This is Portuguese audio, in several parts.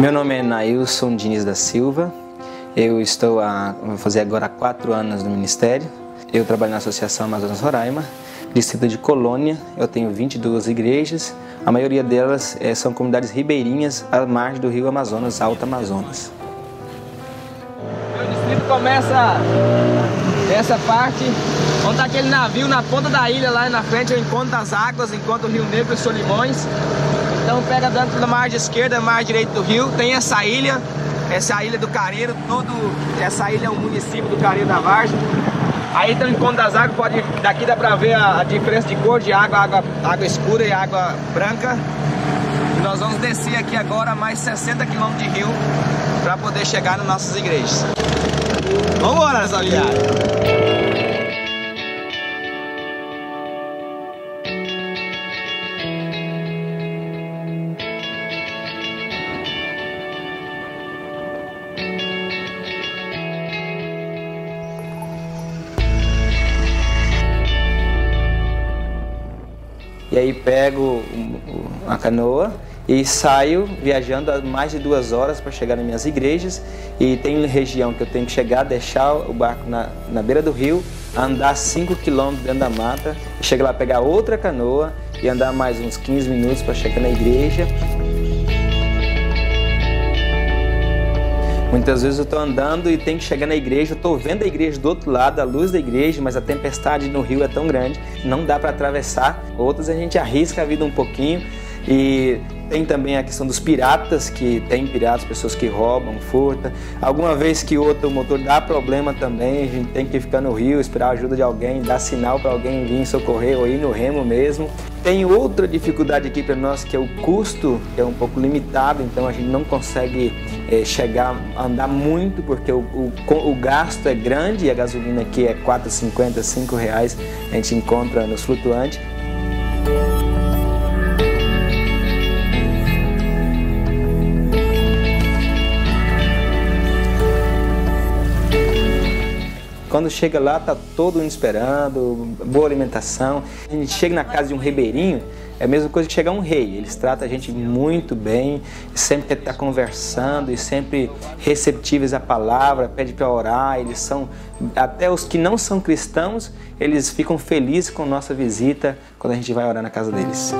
Meu nome é Nailson Diniz da Silva. Eu estou a fazer agora quatro anos no Ministério. Eu trabalho na Associação Amazonas Roraima, distrito de Colônia. Eu tenho 22 igrejas. A maioria delas é, são comunidades ribeirinhas à margem do rio Amazonas, Alto Amazonas. O distrito começa essa parte onde está aquele navio na ponta da ilha lá na frente, eu encontro das águas, encontro o Rio Negro e Solimões. Então pega dentro da margem esquerda, margem direita do rio, tem essa ilha, essa ilha do Careiro, todo, essa ilha é o município do Careiro da Vargem. Aí tem o encontro das águas, pode, daqui dá pra ver a, a diferença de cor de água, água, água escura e água branca. E nós vamos descer aqui agora mais 60 quilômetros de rio para poder chegar nas nossas igrejas. Vamos embora nessa viagem! E aí pego a canoa e saio viajando há mais de duas horas para chegar nas minhas igrejas. E tem região que eu tenho que chegar, deixar o barco na, na beira do rio, andar 5 quilômetros dentro da mata, chegar lá pegar outra canoa e andar mais uns 15 minutos para chegar na igreja. Muitas vezes eu estou andando e tenho que chegar na igreja, estou vendo a igreja do outro lado, a luz da igreja, mas a tempestade no rio é tão grande, não dá para atravessar. Outras a gente arrisca a vida um pouquinho e tem também a questão dos piratas, que tem piratas, pessoas que roubam, furtam. Alguma vez que outro motor dá problema também, a gente tem que ficar no rio, esperar a ajuda de alguém, dar sinal para alguém vir socorrer ou ir no remo mesmo. Tem outra dificuldade aqui para nós que é o custo, que é um pouco limitado, então a gente não consegue é, chegar andar muito porque o, o, o, gasto é grande e a gasolina aqui é R$ 4,50, R$ reais a gente encontra nos flutuantes. Quando chega lá, tá todo mundo esperando, boa alimentação. A gente chega na casa de um ribeirinho, é a mesma coisa que chegar um rei. Eles tratam a gente muito bem, sempre estar conversando e sempre receptíveis à palavra, pede para orar. Eles são, até os que não são cristãos, eles ficam felizes com nossa visita quando a gente vai orar na casa deles.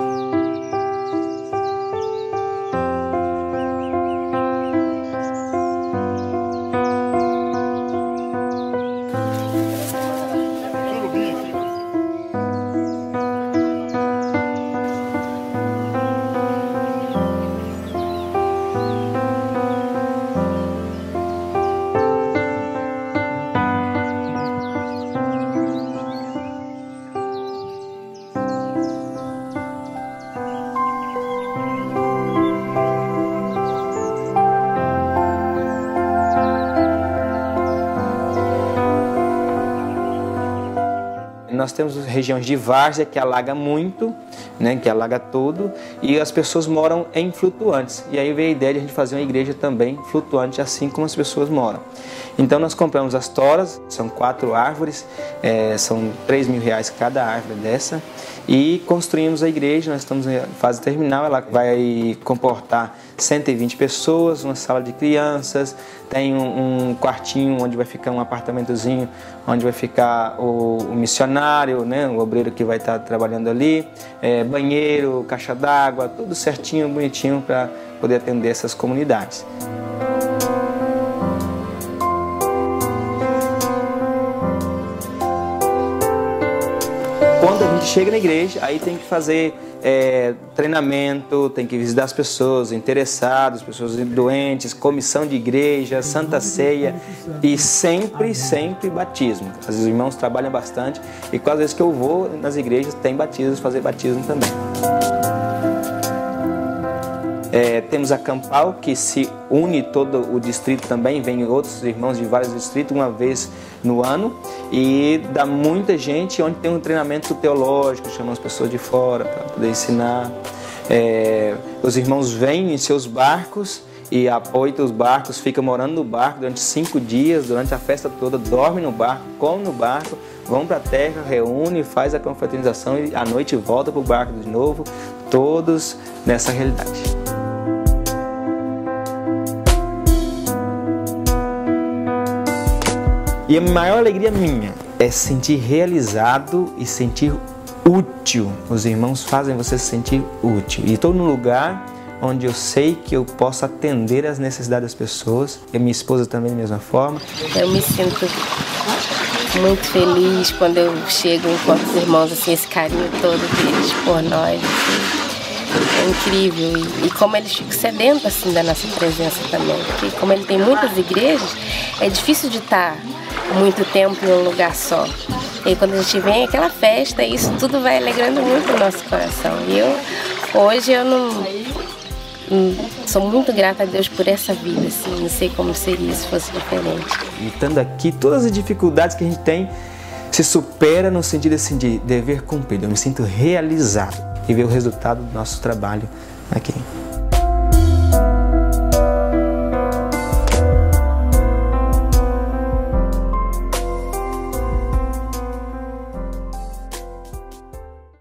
Nós temos regiões de várzea que alaga muito, né, que alaga tudo, e as pessoas moram em flutuantes. E aí veio a ideia de a gente fazer uma igreja também flutuante, assim como as pessoas moram. Então nós compramos as toras, são quatro árvores, é, são 3 mil reais cada árvore dessa, e construímos a igreja, nós estamos em fase terminal, ela vai comportar 120 pessoas, uma sala de crianças, tem um, um quartinho onde vai ficar um apartamentozinho, onde vai ficar o, o missionário, né, o obreiro que vai estar trabalhando ali, é, banheiro, caixa d'água, tudo certinho, bonitinho para poder atender essas comunidades. Quando a gente chega na igreja, aí tem que fazer é, treinamento, tem que visitar as pessoas interessadas, pessoas doentes, comissão de igreja, santa ceia e sempre, sempre batismo. Os irmãos trabalham bastante e quase vezes que eu vou nas igrejas tem batismo, fazer batismo também. É, temos a Campal, que se une todo o distrito também, vem outros irmãos de vários distritos uma vez no ano e dá muita gente onde tem um treinamento teológico, chamam as pessoas de fora para poder ensinar. É, os irmãos vêm em seus barcos e apoiam os barcos, ficam morando no barco durante cinco dias, durante a festa toda, dormem no barco, comem no barco, vão para a terra, reúnem, faz a confraternização e à noite volta para o barco de novo, todos nessa realidade. E a maior alegria minha é sentir realizado e sentir útil. Os irmãos fazem você se sentir útil. E estou num lugar onde eu sei que eu posso atender às necessidades das pessoas. E minha esposa também da mesma forma. Eu me sinto muito feliz quando eu chego encontro os irmãos, assim, esse carinho todo deles por nós. Assim. É incrível. E, e, como eles ficam sedentos assim, da nossa presença também. Porque como ele tem muitas igrejas, é difícil de estar muito tempo em um lugar só. E quando a gente vem aquela festa, isso tudo vai alegrando muito o nosso coração. E eu hoje eu não, sou muito grata a Deus por essa vida, assim, não sei como seria se fosse diferente. E estando aqui, todas as dificuldades que a gente tem se supera no sentido assim de dever cumprido. Eu me sinto realizado e ver o resultado do nosso trabalho aqui.